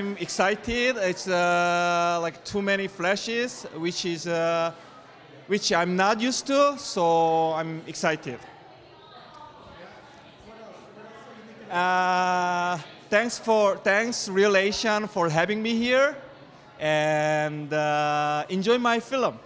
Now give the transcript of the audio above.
I'm excited. It's uh, like too many flashes, which is uh, which I'm not used to. So I'm excited. Uh, thanks for thanks Reel Asian for having me here, and uh, enjoy my film.